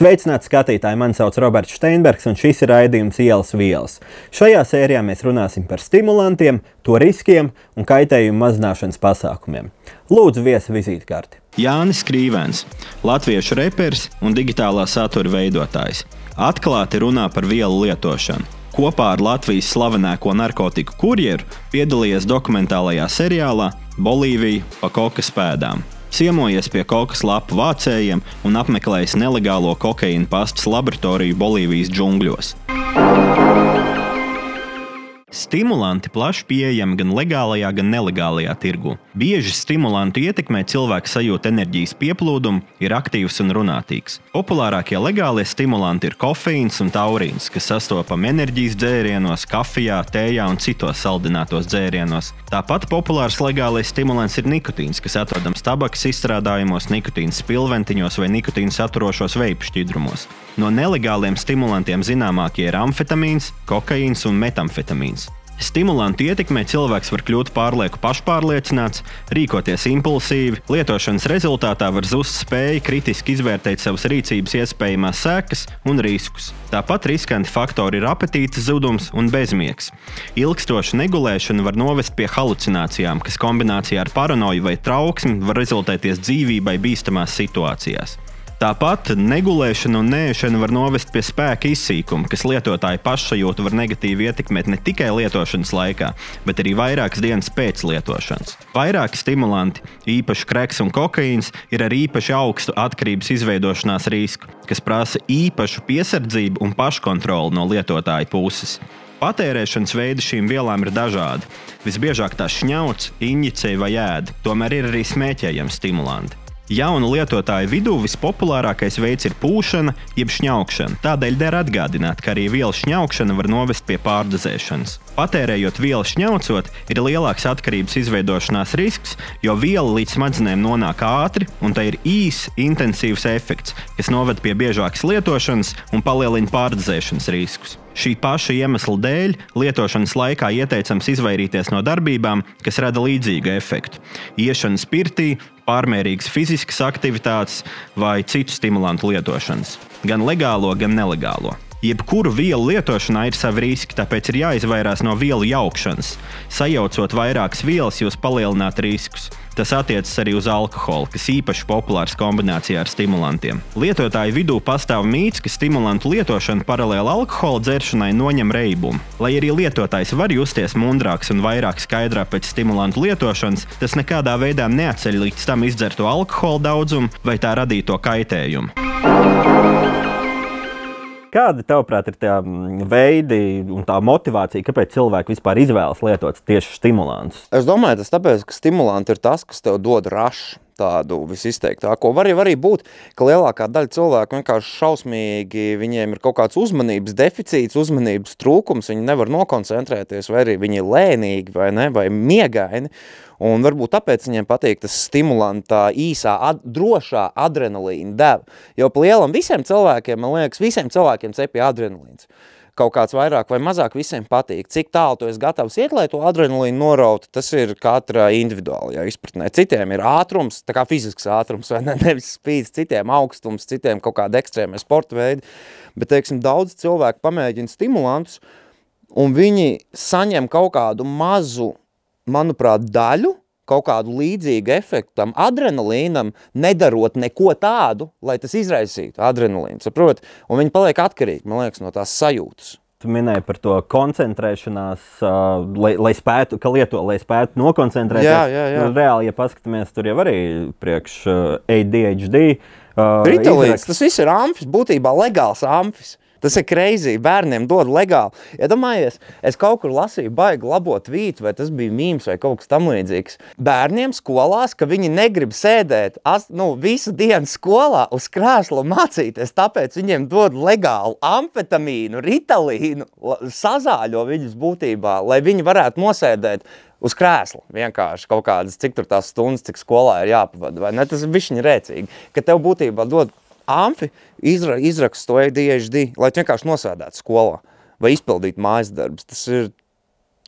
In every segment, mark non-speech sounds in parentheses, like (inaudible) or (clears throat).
Sveicināti skatītāji! Mani sauc Roberts Steinbergs, un šis ir raidījums Ielas vielas. Šajā sērijā mēs runāsim par stimulantiem, to riskiem un kaitējumu mazināšanas pasākumiem. Lūdzu, viesi vizītkarti. Jānis Krīvens, latviešu reperis un digitālā satura veidotājs. Atklāti runā par vielu lietošanu. Kopā ar Latvijas slavenāko narkotiku kurjeru piedalījies dokumentālajā seriālā Bolīvija pa kokas pēdām ciemojies pie kokas lapu vācējiem un apmeklējis nelegālo kokaīna pastas laboratoriju Bolīvijas džungļos. Stimulanti plaši pieejami gan legālajā, gan nelegālajā tirgu. Bieži stimulantu ietekmē cilvēka sajūta enerģijas pieplūdumu, ir aktīvs un runātīgs. Populārākie legālie stimulanti ir kofeīns un taurīns, kas sastopami enerģijas dzērienos, kafijā, tējā un citos saldinātos dzērienos. Tāpat populārs legālais stimulants ir nikotīns, kas atrodams tabakas izstrādājumos, nikotīna spilventiņos vai nikotīna saturošos veipu šķidrumos. No nelegāliem stimulantiem zināmākie ir amfetamīns, kokaīns un metamfetamīns. Stimulantu ietekmē cilvēks var kļūt pārlieku pašpārliecināts, rīkoties impulsīvi, lietošanas rezultātā var zust spēja kritiski izvērtēt savas rīcības iespējamās sekas un riskus. Tāpat riskanti faktori ir apetītes zudums un bezmiegs. Ilgstoša negulēšana var novest pie halucinācijām, kas kombinācijā ar paranoju vai trauksmi var rezultēties dzīvībai bīstamās situācijās. Tāpat negulēšana un nēšana var novest pie spēka izsīkuma, kas lietotāja pašsajūtu var negatīvi ietekmēt ne tikai lietošanas laikā, bet arī vairākas dienas pēc lietošanas. Vairāki stimulanti, īpaši kreks un kokaīns, ir ar īpaši augstu atkarības izveidošanās risku, kas prasa īpašu piesardzību un paškontroli no lietotāja puses. Patērēšanas veidi šīm vielām ir dažādi. Visbiežāk tās šņauts, injicē vai ēda, tomēr ir arī smēķējami stimulanti. Jaunu lietotāju vidū vispopulārākais veids ir pūšana, jeb šņaukšana. Tādēļ der atgādināt, ka arī vielu šņaukšana var novest pie pārdozēšanas. Patērējot vielu šņaucot, ir lielāks atkarības izveidošanās risks, jo viela līdz smadzenēm nonāk ātri, un tai ir īss, intensīvs efekts, kas noved pie biežākas lietošanas un palielina pārdozēšanas riskus. Šī paša iemesla dēļ lietošanas laikā ieteicams izvairīties no darbībām, kas rada līdzīgu efektu. Iešana spirtī, pārmērīgas fiziskas aktivitātes vai citu stimulantu lietošanas, gan legālo, gan nelegālo. Jebkuru vielu lietošanā ir savi riski, tāpēc ir jāizvairās no vielu jaukšanas. Sajaucot vairākas vielas, jūs palielināt riskus. Tas attiecas arī uz alkoholu, kas īpaši populārs kombinācijā ar stimulantiem. Lietotāju vidū pastāv mīts, ka stimulantu lietošana paralēli alkohola dzeršanai noņem reibumu. Lai arī lietotājs var justies mundrāks un vairāk skaidrā pēc stimulantu lietošanas, tas nekādā veidā neatceļ līdz tam izdzerto alkohola daudzumu vai tā radīto kaitējumu. Kādi, tavuprāt, ir tie veidi un tā motivācija, kāpēc cilvēki vispār izvēlas lietot tieši stimulantus? Es domāju, tas tāpēc, ka stimulanti ir tas, kas tev dod rašu tādu visizteiktāko. Var arī būt, ka lielākā daļa cilvēku vienkārši šausmīgi, viņiem ir kaut kāds uzmanības deficīts, uzmanības trūkums, viņi nevar nokoncentrēties, vai arī viņi ir lēnīgi vai, ne, vai miegaini. Un varbūt tāpēc viņiem patīk tas stimulantā, īsā, ad, drošā adrenalīna deva. Jo pa lielam visiem cilvēkiem, man liekas, visiem cilvēkiem cepja adrenalīns kaut kāds vairāk vai mazāk visiem patīk. Cik tālu tu esi gatavs iet, lai to adrenalīnu norautu, tas ir katra individuālajā izpratnē. Citiem ir ātrums, tā kā fizisks ātrums, vai ne, (laughs) nevis spīds, citiem augstums, citiem kaut kāda ekstrēmie sporta veidi. Bet, teiksim, daudz cilvēku pamēģina stimulantus, un viņi saņem kaut kādu mazu, manuprāt, daļu, kaut kādu līdzīgu efektu tam adrenalīnam, nedarot neko tādu, lai tas izraisītu adrenalīnu, saprot? Un viņi paliek atkarīgi, man liekas, no tās sajūtas. Tu minēji par to koncentrēšanās, uh, lai, lai spētu, ka lieto, lai spētu nokoncentrēties. Jā, jā, jā. Nu, reāli, ja paskatāmies, tur jau arī priekš uh, ADHD. Uh, Ritalīns, tas viss ir amfis, būtībā legāls amfis. Tas ir kreizī, bērniem dod legāli. Iedomājies, ja es kaut kur lasīju baigi labo tvītu, vai tas bija mīms vai kaut kas tam līdzīgs. Bērniem skolās, ka viņi negrib sēdēt as, nu, visu dienu skolā uz krēsla mācīties, tāpēc viņiem dod legālu amfetamīnu, ritalīnu, sazāļo viņus būtībā, lai viņi varētu nosēdēt uz krēsla vienkārši kaut kādas, cik tur tās stundas, cik skolā ir jāpavada, vai ne? Tas ir bišķiņ rēcīgi, ka tev būtībā dod amfi izra, izraksta to ADHD, lai vienkārši nosēdētu skolā vai izpildītu mājas darbus. Tas ir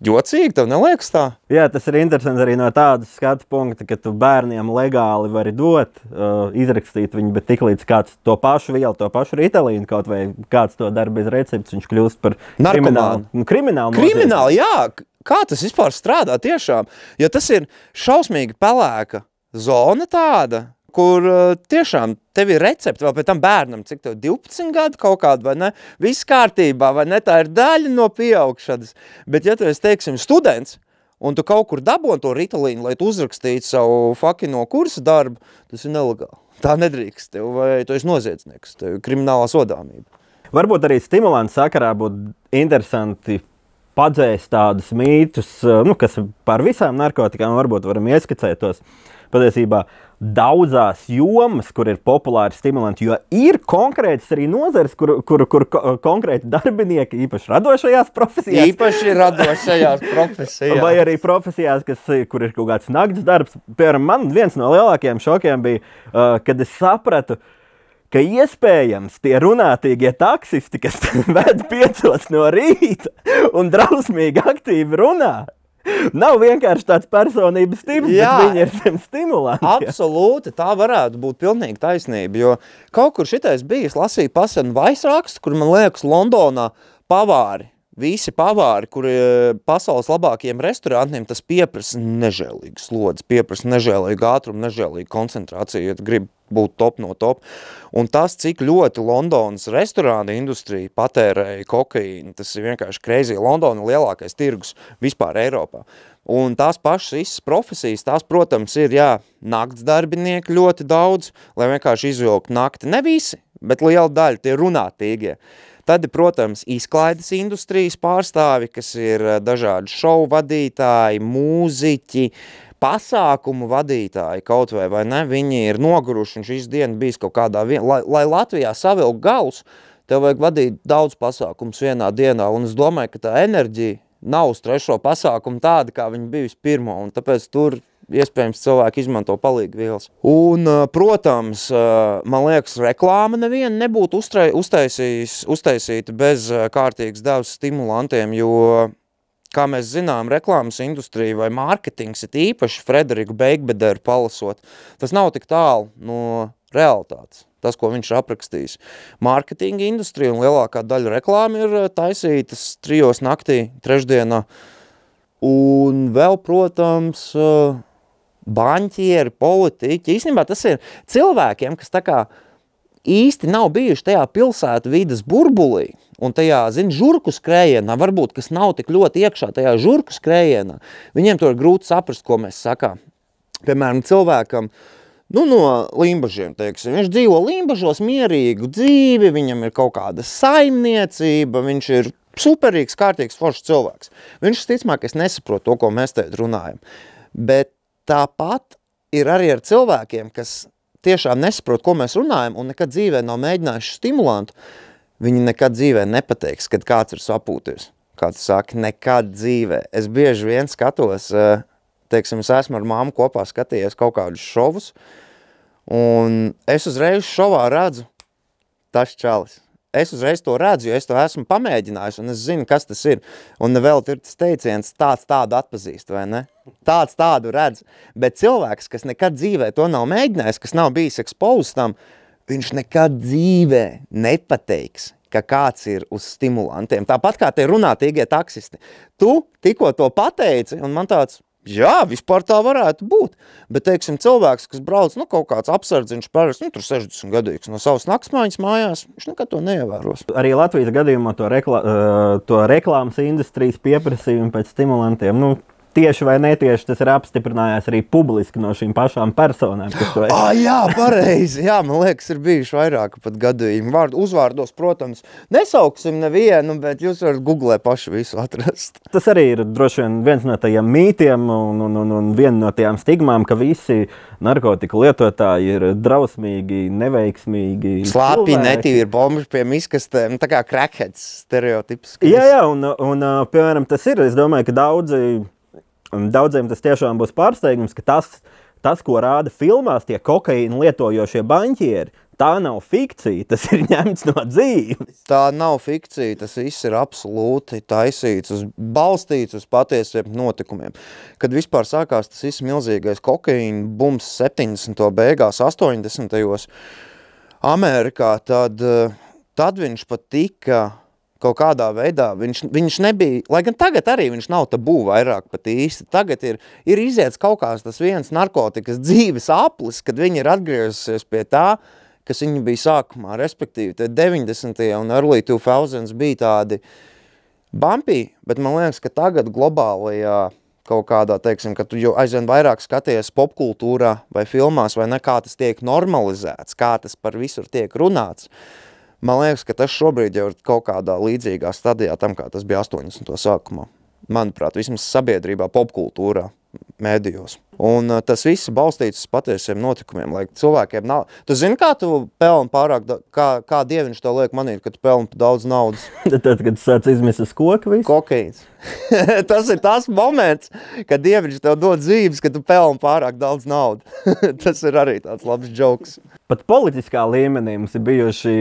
jocīgi, tev neliekas tā? Jā, tas ir interesanti arī no tādas skatu punkta, ka tu bērniem legāli vari dot, uh, izrakstīt viņu, bet tiklīdz kāds to pašu vielu, to pašu ritalīnu kaut vai kāds to dara bez receptes, viņš kļūst par Narkomānu. kriminālu. Nu, kriminālu Krimināli, jā. Kā tas vispār strādā tiešām? Jo tas ir šausmīgi pelēka zona tāda, kur uh, tiešām tev ir recepte, vēl pēc tam bērnam, cik tev 12 gadu kaut kāda, vai ne? Viss kārtībā, vai ne? Tā ir daļa no pieaugšanas. Bet ja tu esi, teiksim, students, un tu kaut kur dabūni to ritalīnu, lai tu uzrakstītu savu fakino kursa darbu, tas ir nelegāli. Tā nedrīkst tev, vai tu esi noziedznieks, tev ir kriminālā sodāmība. Varbūt arī stimulantu sakarā būtu interesanti padzēst tādus mītus, uh, nu, kas par visām narkotikām varbūt varam ieskicēt tos. Patiesībā daudzās jomas, kur ir populāri stimulanti, jo ir konkrētas arī nozares, kur, kur, kur ko- konkrēti darbinieki, īpaši radošajās profesijās, Īpaši radošajās (laughs) profesijās. Vai arī profesijās, kas, kur ir kaut kāds naktas darbs. Piemēram, man viens no lielākajiem šokiem bija, uh, kad es sapratu, ka iespējams tie runātīgie taksisti, kas (laughs) ved piecos no rīta un drausmīgi aktīvi runā, (laughs) nav vienkārši tāds personības tips, Jā. viņi ir zem stimulantiem. Absolūti, tā varētu būt pilnīgi taisnība, jo kaut kur šitais bijis lasīt pasenu vaisrakstu, kur man liekas Londonā pavāri, visi pavāri, kuri eh, pasaules labākajiem restorāntiem, tas pieprasa nežēlīgu slodzi, pieprasa nežēlīgu ātrumu, nežēlīgu koncentrāciju, ja tu gribi būt top no top. Un tas, cik ļoti Londonas restorāna industrija patērēja kokaīnu, tas ir vienkārši kreizī. Londona lielākais tirgus vispār Eiropā. Un tās pašas visas profesijas, tās, protams, ir, jā, nakts darbinieki ļoti daudz, lai vienkārši izvilktu nakti. Ne visi, bet liela daļa tie runātīgie. Tad protams, izklaides industrijas pārstāvi, kas ir eh, dažādi šovu vadītāji, mūziķi, pasākumu vadītāji kaut vai, vai ne, viņi ir noguruši un šīs dienas bijis kaut kādā, vien, lai, lai Latvijā savilk gals, tev vajag vadīt daudz pasākums vienā dienā, un es domāju, ka tā enerģija nav uz trešo pasākumu tāda, kā viņa bija uz pirmo, un tāpēc tur iespējams cilvēki izmanto palīgu vielas. Un, uh, protams, uh, man liekas, reklāma neviena nebūtu uztaisīta bez uh, kārtīgas devas stimulantiem, jo Kā mēs zinām, reklāmas industrija vai mārketings ir īpaši Frederiku Beigbederu palasot. Tas nav tik tālu no realitātes, tas, ko viņš ir aprakstījis. Mārketinga industrija un lielākā daļa reklāma ir eh, taisītas trijos naktī, trešdienā. Un vēl, protams, eh, baņķieri, politiķi. Īstenībā tas ir cilvēkiem, kas tā kā īsti nav bijuši tajā pilsētu vidas burbulī un tajā, zin, žurku skrējienā, varbūt, kas nav tik ļoti iekšā tajā žurku skrējienā, viņiem to ir grūti saprast, ko mēs sakām. Piemēram, cilvēkam, nu, no limbažiem, teiksim, viņš dzīvo limbažos mierīgu dzīvi, viņam ir kaut kāda saimniecība, viņš ir superīgs, kārtīgs, foršs cilvēks. Viņš visticamākais nesaprot to, ko mēs te runājam. Bet tāpat ir arī ar cilvēkiem, kas tiešām nesaprot, ko mēs runājam, un nekad dzīvē nav mēģinājuši stimulantu, viņi nekad dzīvē nepateiks, kad kāds ir sapūties. Kāds saka, nekad dzīvē. Es bieži vien skatos, eh, teiksim, es esmu ar māmu kopā skatījies kaut kādus šovus, un es uzreiz šovā redzu tas čalis. Es uzreiz to redzu, jo es to esmu pamēģinājis, un es zinu, kas tas ir. Un vēl ir tas teiciens, tāds tādu atpazīst, vai ne? Tāds tādu redz. Bet cilvēks, kas nekad dzīvē to nav mēģinājis, kas nav bijis exposed tam, viņš nekad dzīvē nepateiks, ka kāds ir uz stimulantiem. Tāpat kā tie runātīgie taksisti. Tu tikko to pateici, un man tāds, jā, vispār tā varētu būt. Bet, teiksim, cilvēks, kas brauc, nu, kaut kāds apsardziņš parasti, nu, tur 60 gadīgs no savas naktsmājas mājās, viņš nekad to neievēros. Arī Latvijas gadījumā to, reklā, to reklāmas industrijas pieprasījumu pēc stimulantiem. Nu, Tieši vai netieši tas ir apstiprinājies arī publiski no šīm pašām personām. (gasps) Ah, jā, pareizi. Jā, man liekas, ir bijuši vairāk pat gadījumi. Vārdu, uzvārdos, protams, nesauksim nevienu, bet jūs varat googlē paši visu atrast. (laughs) Tas arī ir droši vien viens no tajiem mītiem un, un, un, un viena no tajām stigmām, ka visi narkotiku lietotāji ir drausmīgi, neveiksmīgi. Slāpī ir bombi pie miskastēm, tā kā crackheads stereotips. Jā, jā, un, un piemēram, tas ir. Es domāju, ka daudzi, daudziem tas tiešām būs pārsteigums, ka tas, tas, ko rāda filmās, tie kokaīna lietojošie banķieri, tā nav fikcija, tas ir ņemts no dzīves. Tā nav fikcija, tas viss ir absolūti taisīts, uz, balstīts uz patiesiem notikumiem. Kad vispār sākās tas viss milzīgais kokaīna bums 70. beigās, 80. Amerikā, tad, tad viņš pat tika kaut kādā veidā viņš, viņš nebija, lai gan tagad arī viņš nav tabū vairāk pat īsti, tagad ir, ir iziets kaut kāds tas viens narkotikas dzīves aplis, kad viņi ir atgriezusies pie tā, kas viņi bija sākumā, respektīvi, tad 90. un early 2000s bija tādi bumpy, bet man liekas, ka tagad globālajā kaut kādā, teiksim, ka tu jau aizvien vairāk skaties popkultūrā vai filmās, vai ne, kā tas tiek normalizēts, kā tas par visur tiek runāts. Man liekas, ka tas šobrīd jau ir kaut kādā līdzīgā stadijā tam, kā tas bija 80. sākumā. Manuprāt, vismaz sabiedrībā, popkultūrā mēdījos. Un uh, tas viss balstīts uz patiesiem notikumiem, lai cilvēkiem nav... Tu zini, kā tu pelni pārāk, da... kā, kā dieviņš tev liek manīt, ka tu pelni daudz naudas? (laughs) Tad, kad tu sāc izmest uz koku visu? Kokaīns. (laughs) tas ir tas moments, kad dieviņš tev dod dzīves, ka tu pelni pārāk daudz naudu. (laughs) tas ir arī tāds labs joks. Pat politiskā līmenī mums ir bijuši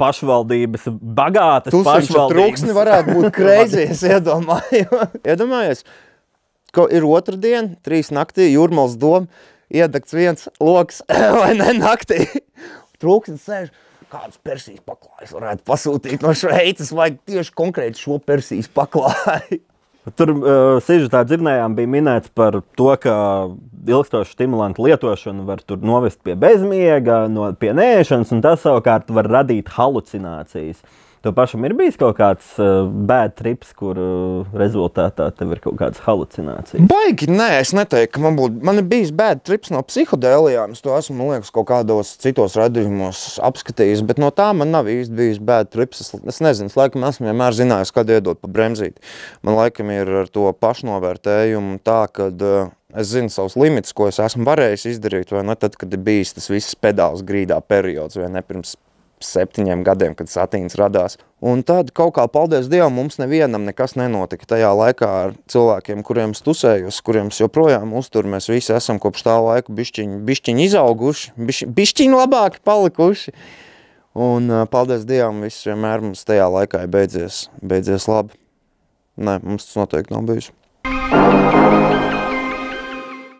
pašvaldības, bagātas Tusiņš pašvaldības. trūksni varētu būt kreizies, iedomājos. Iedomājies, ka ir otra diena, trīs naktī, jūrmals doma, iedegts viens loks, (clears throat) vai ne, naktī. Trūksnis sēž, kāds persijas paklājs varētu pasūtīt no Šveices, vajag tieši konkrēti šo persijas paklāju. (laughs) Tur uh, sižetā dzirdējām, bija minēts par to, ka ilgstoša stimulantu lietošana var novest pie bezmiega, no, pie nēšanas, un tas savukārt var radīt halucinācijas. Tev pašam ir bijis kaut kāds uh, bad trips, kur uh, rezultātā tev ir kaut kādas halucinācijas. Baigi, nē, es neteiktu, ka man būtu, man ir bijis bad trips no psihodēlijām, es to esmu, man liekas, kaut kādos citos radījumos apskatījis, bet no tā man nav īsti bijis bad trips, es, es nezinu, es laikam esmu vienmēr zinājis, kad iedot pa bremzīti. Man laikam ir ar to pašnovērtējumu tā, kad uh, es zinu savus limitus, ko es esmu varējis izdarīt, vai ne, tad, kad ir bijis tas viss pedāls grīdā periods, vai ne, pirms septiņiem gadiem, kad satīns radās. Un tad kaut kā, paldies Dievam, mums nevienam nekas nenotika tajā laikā ar cilvēkiem, kuriem es tusējos, kuriem joprojām uzturu. Mēs visi esam kopš tā laika bišķiņi, bišķiņi izauguši, bišķiņi, bišķiņi labāki palikuši. Un paldies Dievam, viss vienmēr mums tajā laikā ir beidzies, beidzies labi. Nē, mums tas noteikti nav bijis.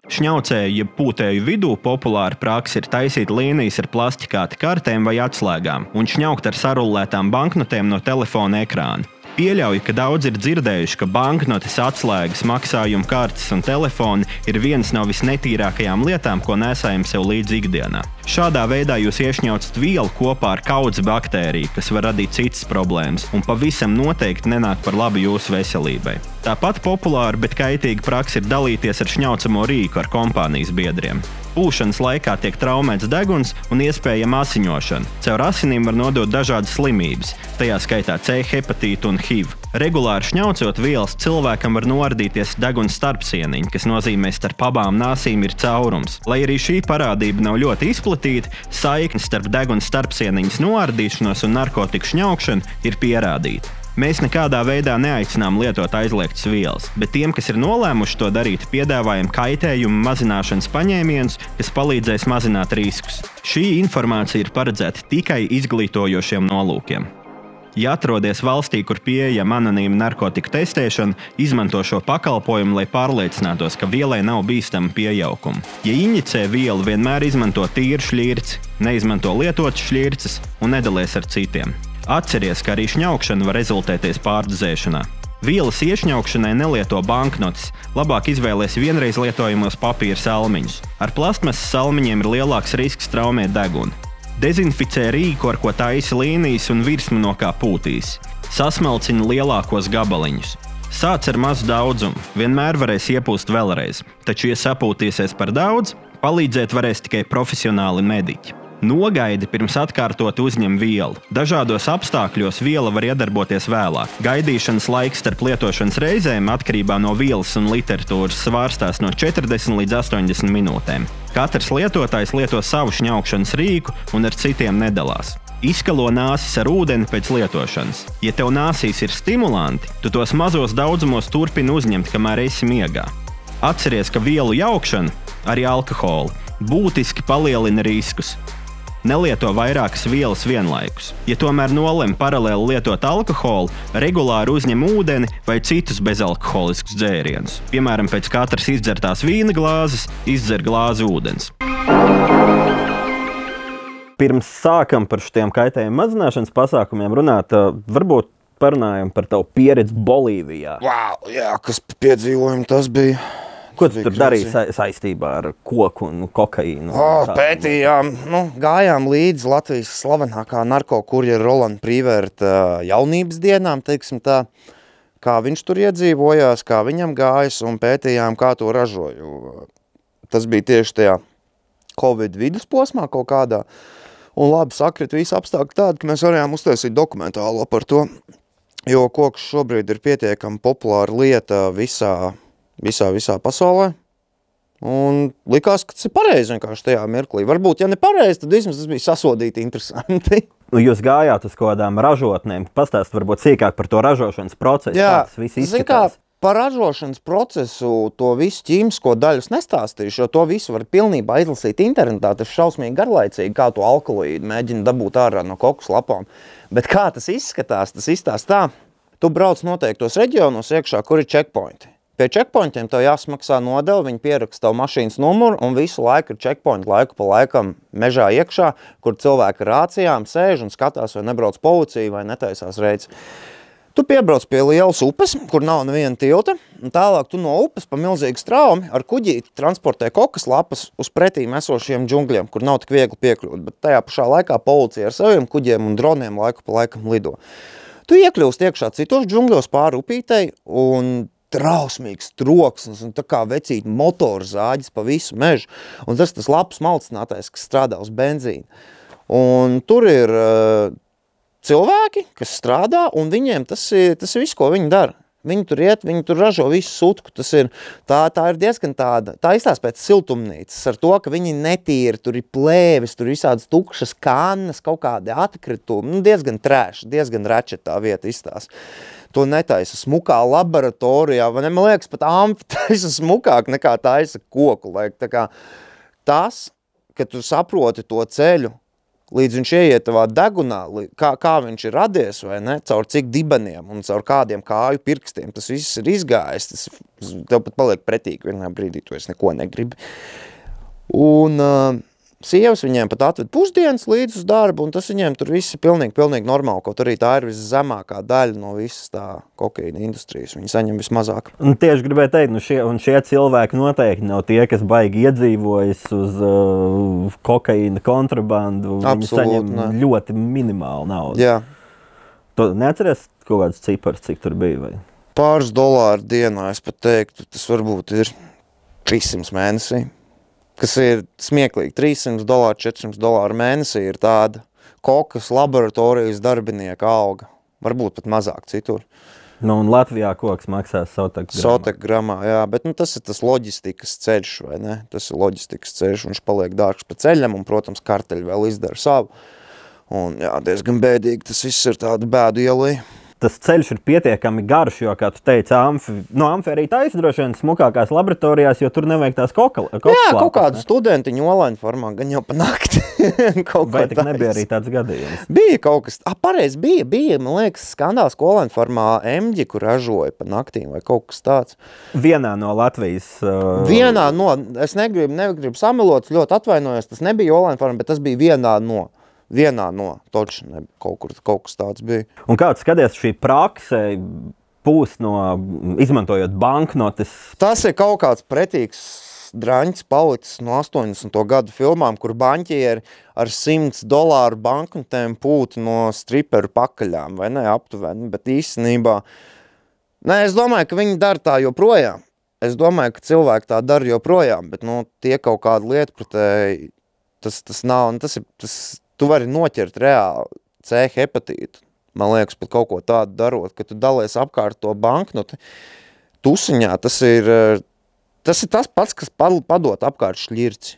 Šņaucēju, jeb pūtēju vidū populāra praksa ir taisīt līnijas ar plastikāta kartēm vai atslēgām un šņaukt ar sarullētām banknotēm no telefona ekrāna. Pieļauju, ka daudz ir dzirdējuši, ka banknotes, atslēgas, maksājuma kartes un telefoni ir viens no visnetīrākajām lietām, ko nesājam sev līdzi ikdienā. Šādā veidā jūs iešņaucat vielu kopā ar kaudzi baktēriju, kas var radīt citas problēmas, un pavisam noteikti nenāk par labu jūsu veselībai. Tāpat populāra, bet kaitīga praksa ir dalīties ar šņaucamo rīku ar kompānijas biedriem. Pūšanas laikā tiek traumēts deguns un iespējama asiņošana. Caur asinīm var nodot dažādas slimības, tajā skaitā C hepatītu un HIV. Regulāri šņaucot vielas, cilvēkam var noardīties deguns starpsieniņa, kas nozīmē, starp abām nāsīm ir caurums. Lai arī šī parādība nav ļoti izplatīta, saikne starp deguns starpsieniņas noardīšanos un narkotiku šņaukšanu ir pierādīta. Mēs nekādā veidā neaicinām lietot aizliegtas vielas, bet tiem, kas ir nolēmuši to darīt, piedāvājam kaitējumu mazināšanas paņēmienus, kas palīdzēs mazināt riskus. Šī informācija ir paredzēta tikai izglītojošiem nolūkiem. Ja atrodies valstī, kur pieejama anonīma narkotiku testēšana, izmanto šo pakalpojumu, lai pārliecinātos, ka vielai nav bīstama pieauguma. Ja injicē vielu, vienmēr izmanto tīru šķirci, neizmanto lietotas šķirces un nedalies ar citiem. Atcerieties, ka arī šņaukšana var rezultēties pārdozēšanā. Vielas iešņaukšanai nelieto banknotes, labāk izvēlēties vienreiz lietojamos papīra salmiņus. Ar plastmasas salmiņiem ir lielāks risks traumēt degunu. Dezinficē rīku, ar ko taisa līnijas un virsmu no kā pūtīs. Sasmalcina lielākos gabaliņus. Sāc ar mazu daudzumu, vienmēr varēs iepūst vēlreiz, taču, ja sapūtīsies par daudz, palīdzēt varēs tikai profesionāli mediķi. Nogaidi pirms atkārtot uzņem vielu. Dažādos apstākļos viela var iedarboties vēlāk. Gaidīšanas laiks starp lietošanas reizēm atkarībā no vielas un literatūras svārstās no 40 līdz 80 minūtēm. Katrs lietotājs lieto savu šņaukšanas rīku un ar citiem nedalās. Izkalo nāsis ar ūdeni pēc lietošanas. Ja tev nāsīs ir stimulanti, tu tos mazos daudzumos turpini uzņemt, kamēr esi miegā. Atceries, ka vielu jaukšana arī alkoholu, būtiski palielina riskus. Nelieto vairākas vielas vienlaikus. Ja tomēr nolem paralēli lietot alkoholu, regulāri uzņem ūdeni vai citus bezalkoholiskus dzērienus. Piemēram, pēc katras izdzertās vīna glāzes izdzer glāzi ūdens. Pirms sākam par šiem kaitējumu mazināšanas pasākumiem runāt, varbūt parunājam par tavu pieredzi Bolīvijā. Wow, jā, kas piedzīvojumi tas bija? Ko tu tur darīji sa saistībā ar koku un kokaīnu? Oh, pētījām, nu, gājām līdzi Latvijas slavenākā narkokurjera Rolanda Prīvērta jaunības dienām, teiksim tā, kā viņš tur iedzīvojās, kā viņam gājas un pētījām, kā to ražoju. Tas bija tieši tajā Covid vidusposmā kaut kādā. Un labi sakrit visi apstākļi tādi, ka mēs varējām uztaisīt dokumentālo par to, jo koks šobrīd ir pietiekami populāra lieta visā visā, visā pasaulē. Un likās, ka tas ir pareizi vienkārši tajā mirklī. Varbūt, ja ne pareizi, tad vismaz tas bija sasodīti interesanti. (laughs) Nu, jūs gājāt uz kaut kādām ražotnēm. Pastāstiet varbūt sīkāk par to ražošanas procesu. Jā, tas viss izskatās. Par ražošanas procesu to visu ķīmisko daļu nestāstīšu, jo to visu var pilnībā izlasīt internetā. Tas ir šausmīgi garlaicīgi, kā to alkaloīdu mēģina dabūt ārā no kokus lapām. Bet kā tas izskatās, tas izstāsta tā. Tu brauc noteiktos reģionos iekšā, kur ir checkpointi. Pie checkpointiem tev jāsmaksā nodeva, viņi pieraksta tavu mašīnas numuru un visu laiku ir checkpoint laiku pa laikam mežā iekšā, kur cilvēki rācijām sēž un skatās, vai nebrauc policija vai netaisās reids. Tu piebrauc pie lielas upes, kur nav neviena tilta, un tālāk tu no upes pa milzīgu straumi ar kuģīti transportē kokas lapas uz pretīm esošiem džungļiem, kur nav tik viegli piekļūt, bet tajā pašā laikā policija ar saviem kuģiem un droniem laiku pa laikam lido. Tu iekļūst iekšā citos džungļos pāri upītei, un trausmīgs troksnis un tā kā vecīt motoru zāģis pa visu mežu. Un tas tas labs malcinātais, kas strādā uz benzīnu. Un tur ir uh, cilvēki, kas strādā, un viņiem tas ir, tas ir viss, ko viņi dara. Viņi tur iet, viņi tur ražo visu sutku. Tas ir, tā, tā ir diezgan tāda, tā izstās pēc siltumnīcas ar to, ka viņi netīri, tur ir plēvis, tur ir visādas tukšas kannas, kaut kādi atkritumi, nu, diezgan trēši, diezgan rečetā vieta izstās. To netaisa smukā laboratorijā, ne? Man liekas, pat amfi (laughs) taisa smukāk nekā taisa koku. Laik, tā kā tas, ka tu saproti to ceļu, līdz viņš ieiet tavā degunā, kā, kā viņš ir radies, vai ne, caur cik dibeniem un caur kādiem kāju pirkstiem, tas viss ir izgājis, tas tev pat paliek pretīgi vienā brīdī, tu es neko negribi. Un uh, sievas viņiem pat atved pusdienas līdz uz darbu, un tas viņiem tur viss ir pilnīgi, pilnīgi normāli, kaut arī tā ir viszemākā daļa no visas tā kokaīna industrijas, viņi saņem vismazāk. Un tieši gribēju teikt, nu šie, un šie cilvēki noteikti nav tie, kas baigi iedzīvojas uz uh, kokaīna kontrabandu, viņi saņem ne. ļoti minimālu naudu. Jā. Tu neatceries kaut kāds cipars, cik tur bija? Vai? Pāris dolāru dienā, es pat teiktu, tas varbūt ir 300 mēnesī kas ir smieklīgi. 300 dolāri, 400 dolāri mēnesī ir tāda kokas laboratorijas darbinieka alga. Varbūt pat mazāk citur. Nu, un Latvijā koks maksā sotek gramā. Sotek gramā, jā, bet nu, tas ir tas loģistikas ceļš, vai ne? Tas ir loģistikas ceļš, viņš paliek dārgs pa ceļam, un, protams, karteļi vēl izdara savu. Un, jā, diezgan bēdīgi tas viss ir tāda bēdu ielai tas ceļš ir pietiekami garš, jo, kā tu teici, amfi, no amfi arī taisa droši vien smukākās laboratorijās, jo tur nevajag tās kokala. Jā, kaut kādu studentiņu online formā, gan jau pa nakti. (laughs) kaut Vai tik nebija arī tāds gadījums? Bija kaut kas, ah, pareizi, bija, bija, man liekas, skandāls, ko online formā emģi, kur ražoja pa naktīm vai kaut kas tāds. Vienā no Latvijas. Uh... Vienā no, es negribu, negribu samilot, ļoti atvainojos, tas nebija online formā, bet tas bija vienā no vienā no točiem kaut, kur, kaut kas tāds bija. Un kāds skaties šī prakse? Pūst no izmantojot banknotes. Tas ir kaut kāds pretīgs drāņķis palicis no 80. gadu filmām, kur banķieri ar 100 dolāru banknotēm pūt no striperu pakaļām, vai ne, aptuveni, bet īstenībā, nē, es domāju, ka viņi dara tā joprojām. Es domāju, ka cilvēki tā dara joprojām, bet, nu, tie kaut kādi lietpratēji, tas, tas nav, un tas ir, tas, tu vari noķert reāli C hepatītu. Man liekas, pat kaut ko tādu darot, ka tu dalies apkārt to banknoti. Tusiņā tas ir, tas ir tas pats, kas padot apkārt šļirci.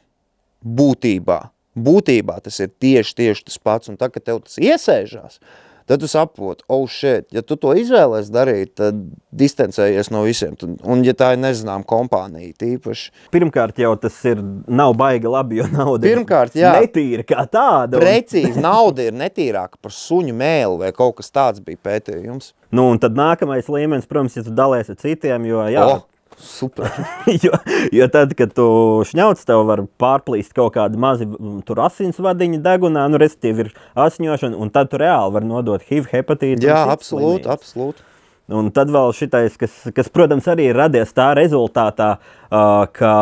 Būtībā. Būtībā tas ir tieši, tieši tas pats. Un tā, kad tev tas iesēžās, tad tu saproti, oh, šeit, ja tu to izvēlēsies darīt, tad distancējies no visiem. Un, ja tā ir nezinām kompānija, tīpaši. Pirmkārt, jau tas ir, nav baigi labi, jo nauda Pirmkārt, jā. netīra kā tāda. Precīzi, nauda ir netīrāka par suņu mēlu vai kaut kas tāds bija pētījums. Nu, un tad nākamais līmenis, protams, ja tu dalies ar citiem, jo jā, Oh, super. (laughs) jo, jo tad, kad tu šņauc, tev var pārplīst kaut kādi mazi mm, tur asinsvadiņi degunā, nu, respektīvi ir asiņošana, un tad tu reāli var nodot HIV, hepatītu. jā, absolūti, absolūti. Un tad vēl šitais, kas, kas protams, arī ir radies tā rezultātā, uh, ka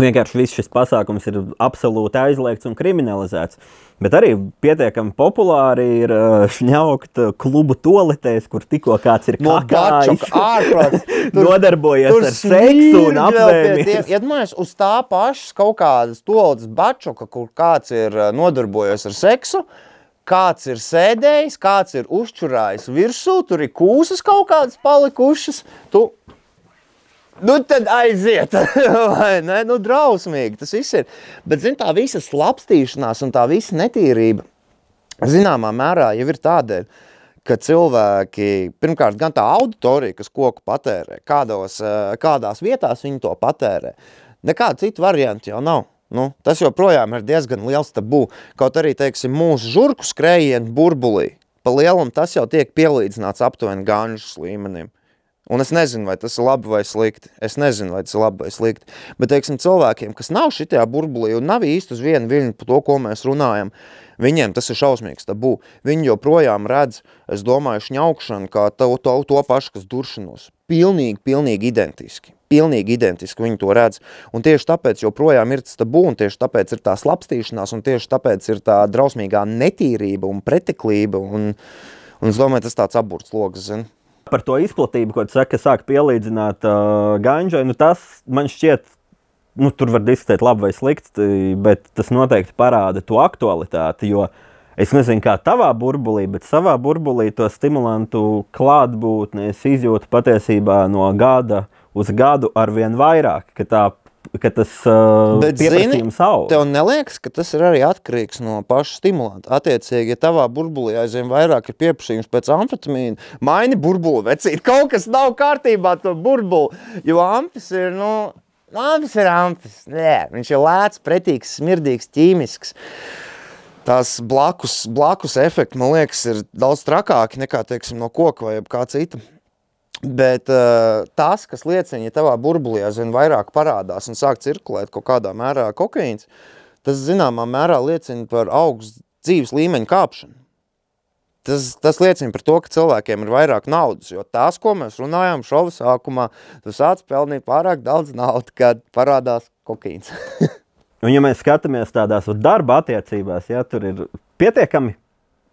vienkārši viss šis pasākums ir absolūti aizliegts un kriminalizēts. Bet arī pietiekami populāri ir šņaukt klubu toaletēs, kur tikko kāds ir No kakājis, ārprāts. (laughs) Tur- nodarbojies Tur ar seksu un apvēmies. Iedomājieties, uz tā pašas kaut kādas toaletes bačoka, kur kāds ir nodarbojies ar seksu, kāds ir sēdējis, kāds ir uzčurājis virsū, tur ir kūsas kaut kādas palikušas. Tu Nu, tad aiziet, (laughs) vai ne? Nu, drausmīgi tas viss ir. Bet, zin, tā visa slapstīšanās un tā visa netīrība, zināmā mērā jau ir tādēļ, ka cilvēki, pirmkārt, gan tā auditorija, kas koku patērē, kādos, eh, kādās vietās viņi to patērē, nekāda cita varianta jau nav. Nu, tas joprojām ir diezgan liels tabū. Kaut arī, teiksim, mūsu žurku skrējienu burbulī, pa lielam tas jau tiek pielīdzināts aptuveni ganžas līmenim. Un es nezinu, vai tas ir labi vai slikti. Es nezinu, vai tas ir labi vai slikti. Bet, teiksim, cilvēkiem, kas nav šitajā burbulī un nav īsti uz vienu viļņu par to, ko mēs runājam, viņiem tas ir šausmīgs tabū. Viņi joprojām redz, es domāju, šņaukšanu kā to, to, to pašu, kas duršanos. Pilnīgi, pilnīgi identiski. Pilnīgi identiski viņi to redz. Un tieši tāpēc joprojām ir tas tabū, un tieši tāpēc ir tā slapstīšanās, un tieši tāpēc ir tā drausmīgā netīrība un preteklība. Un, un es domāju, tas tāds aburts logs, zini. Par to izplatību, ko tu saki, sāk pielīdzināt uh, ganžai, nu tas man šķiet, nu tur var diskutēt labi vai slikti, bet tas noteikti parāda to aktualitāti, jo es nezinu, kā tavā burbulī, bet savā burbulī to stimulantu klātbūtni es izjūtu patiesībā no gada uz gadu arvien vairāk, ka, tā, ka tas uh, pieprasījums aug. Tev neliekas, ka tas ir arī atkarīgs no paša stimulanta. Attiecīgi, ja tavā burbulī aizvien vairāk ir pieprasījums pēc amfetamīna, maini burbuli vecīt. Kaut kas nav kārtībā to burbuli, jo ampis ir, nu, ampis ir ampis. Nē, viņš ir lēts, pretīgs, smirdīgs, ķīmisks. Tās blakus, blakus efekti, man liekas, ir daudz trakāki nekā, teiksim, no koka vai kā cita. Bet uh, tas, kas liecina, ja tavā burbulī aizvien vairāk parādās un sāk cirkulēt kaut kādā mērā kokaīns, tas zināmā mērā liecina par augstu dzīves līmeņa kāpšanu. Tas, tas liecina par to, ka cilvēkiem ir vairāk naudas, jo tās, ko mēs runājām šova sākumā, tu sāc pelnīt pārāk daudz naudas, kad parādās kokaīns. (laughs) Un, ja mēs skatāmies tādās darba attiecībās, ja tur ir pietiekami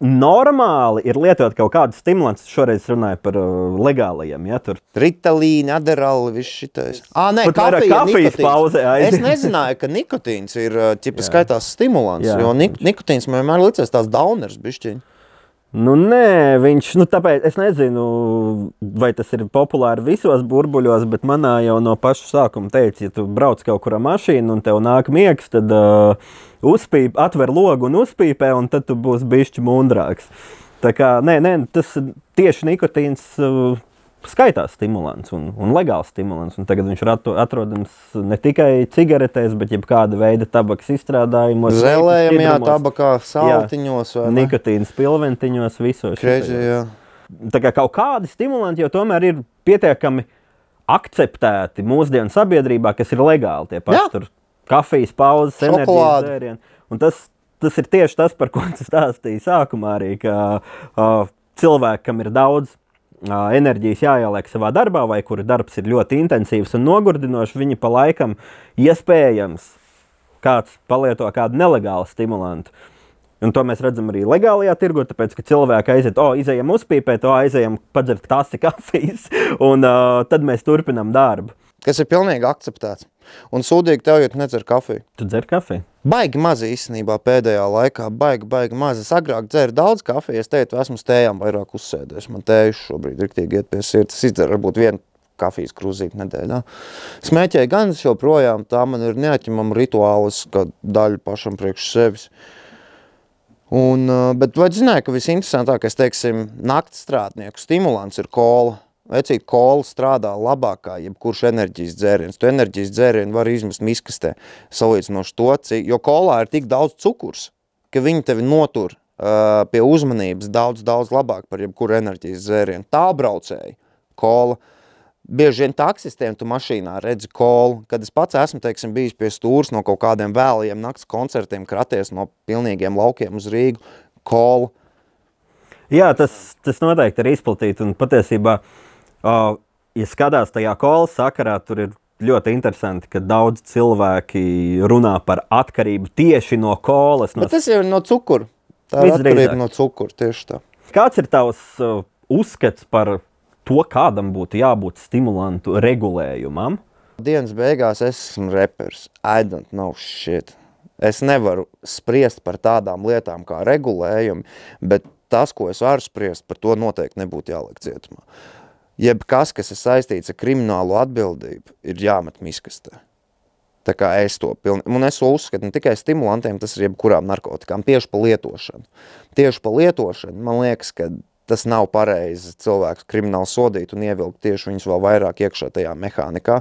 normāli ir lietot kaut kādus stimulantus, šoreiz runāju par uh, legālajiem. Ja, tur Ritalīni, aderali, viss šitais. Ā, nē, kafija, kafijas nikotīns. pauzē aiziet. Es nezināju, ka nikotīns ir, ā, ķipa, skaitās stimulants, Jā. jo nik nikotīns man vienmēr licies tās dauners bišķiņi. Nu, nē, viņš, nu, tāpēc es nezinu, vai tas ir populāri visos burbuļos, bet manā jau no paša sākuma teica, ja tu brauc kaut kur ar mašīnu un tev nāk miegs, tad uh, uzpīp, atver logu un uzpīpē, un tad tu būsi bišķi mundrāks. Tā kā, nē, nē, tas tieši nikotīns uh, skaitās stimulants un, un legāls stimulants. Un tagad viņš ir atro- atrodams ne tikai cigaretēs, bet jebkāda veida tabaks izstrādājumos. Šķidrumos, tabakā, ne? Nikotīnas pilventiņos, visos. Jā. Tā kā kaut kādi stimulanti jau tomēr ir pietiekami akceptēti mūsdienu sabiedrībā, kas ir legāli. Tie paši tur kafijas pauzes, enerģijas dzērieni. Un tas, tas ir tieši tas, par ko es stāstīju sākumā arī, ka uh, cilvēkam ir daudz enerģijas jāieliek savā darbā, vai kura darbs ir ļoti intensīvs un nogurdinošs, viņi pa laikam iespējams kāds palieto kādu nelegālu stimulantu. Un to mēs redzam arī legālajā tirgu, tāpēc, ka cilvēki aiziet, o, izējām uzpīpēt, o, aizējām padzert tās kafijas, (laughs) un uh, tad mēs turpinām darbu. Kas ir pilnīgi akceptēts. Un sūdīgi tev, ja tu nedzer kafiju. Tu dzer kafiju? Baigi maz īstenībā pēdējā laikā, baigi, baigi maz. Es agrāk dzeru daudz kafijas, es teicu, esmu uz tējām vairāk uzsēdies. Man tējuši šobrīd riktīgi iet pie sirds. Es izdzeru varbūt vienu kafijas krūzīti nedēļā. Smēķēju gan es joprojām, tā man ir neatņemama rituāls, kā daļa pašam priekš sevis. Un, uh, bet vai zināja, ka visinteresantākais, teiksim, nakts strādnieku stimulants ir kola? Vecīt kola strādā labāk kā jebkurš enerģijas dzēriens. Tu enerģijas dzērienu var izmest miskastē, salīdzinoši to, cik, jo kolā ir tik daudz cukurs, ka viņi tevi notur uh, pie uzmanības daudz, daudz labāk par jebkuru enerģijas dzērienu. Tā braucēji, kola, bieži vien taksistiem tu mašīnā redzi kolu, kad es pats esmu, teiksim, bijis pie stūras no kaut kādiem vēlajiem nakts koncertiem, kraties no pilnīgiem laukiem uz Rīgu, kolu. Jā, tas, tas noteikti ir izplatīts un patiesībā uh, Uh, ja skatās tajā kola sakarā, tur ir ļoti interesanti, ka daudz cilvēki runā par atkarību tieši no kolas. No... Bet tas jau ir no cukura. Tā ir atkarība no cukura tieši tā. Kāds ir tavs uh, uzskats par to, kādam būtu jābūt stimulantu regulējumam? Dienas beigās es esmu reperis. I don't know shit. Es nevaru spriest par tādām lietām kā regulējumi, bet tas, ko es varu spriest, par to noteikti nebūtu jāliek cietumā. Uh, jebkas, kas ir saistīts ar kriminālu atbildību, ir jāmet miskastē. Tā kā es to pilni, un es to uzskatu ne tikai stimulantiem, tas ir jebkurām narkotikām, tieši pa lietošanu. Tieši pa lietošanu, man liekas, ka tas nav pareizi cilvēks krimināli sodīt un ievilkt tieši viņus vēl vairāk iekšā tajā mehānikā,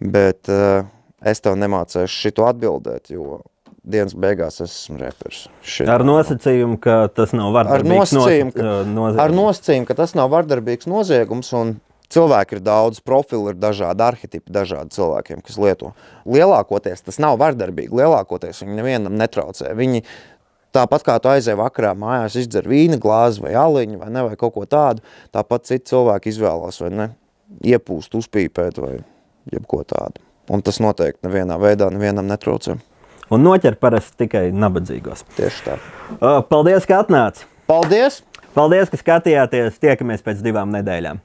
bet uh, es tev nemācēšu šito atbildēt, jo dienas beigās es esmu reperis. Šit. Ar nosacījumu, ka tas nav vardarbīgs nosacījumu, ka, noziegums. Ar nosacījumu, ka tas nav vardarbīgs noziegums un cilvēki ir daudz, profili ir dažādi, arhetipi dažādi cilvēkiem, kas lieto. Lielākoties tas nav vardarbīgi, lielākoties viņi nevienam netraucē. Viņi Tāpat kā tu aizēji vakarā mājās, izdzer vīna glāzi vai aliņu vai, ne, vai kaut ko tādu, tāpat citi cilvēki izvēlās vai ne, iepūst, uzpīpēt vai jebko tādu. Un tas noteikti nevienā veidā nevienam netraucē un noķer parasti tikai nabadzīgos. Tieši tā. Paldies, ka atnāci! Paldies! Paldies, ka skatījāties! Tiekamies pēc divām nedēļām!